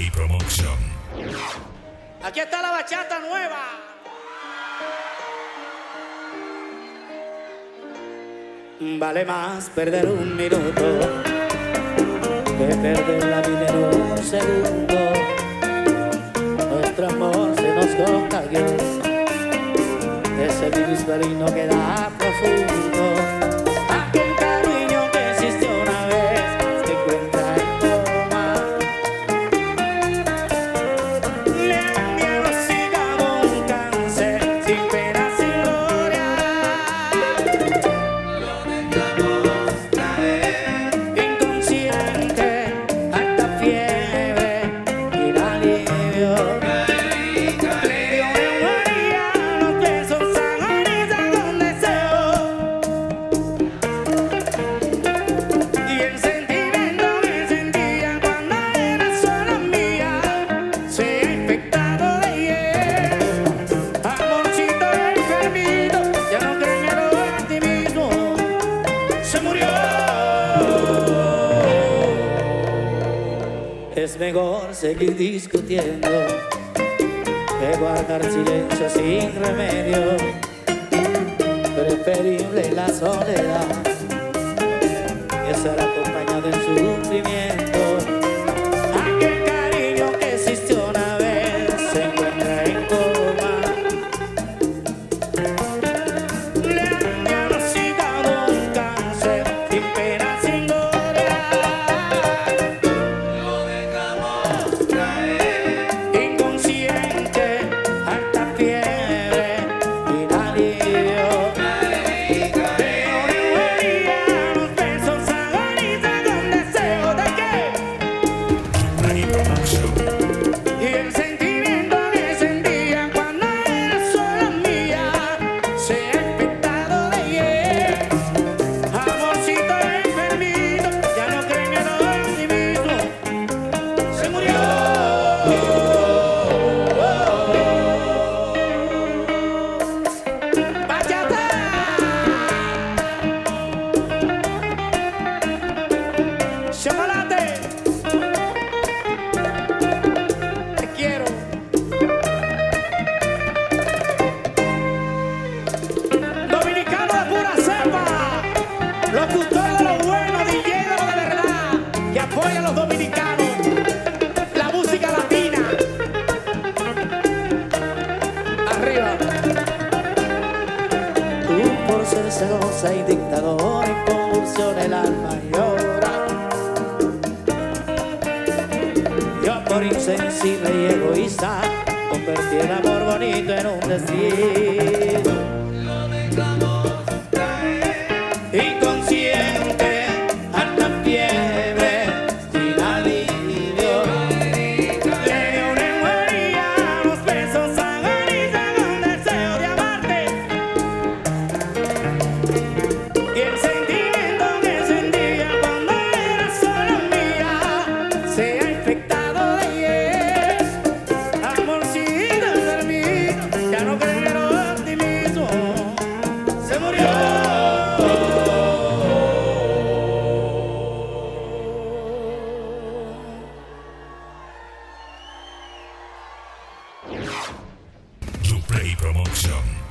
Play Promotion. Aquí está la bachata nueva. Vale más perder un minuto que perder la vida en un segundo. Nuestro amor se nos contagió. Ese virus marino queda profundo Es mejor seguir discutiendo que guardar silencio sin remedio. Preferible la soledad que estar acompañada del sufrimiento. ¡Chocolate! Te quiero. Dominicano de pura cepa. Locutor de lo bueno, DJ de lo de verdad. Que apoya a los dominicanos. La música latina. Arriba. Tú por ser celosa y dictador, y convulsiona el alma. sensible y egoísta, convertí el amor bonito en un destino. Play Promotion.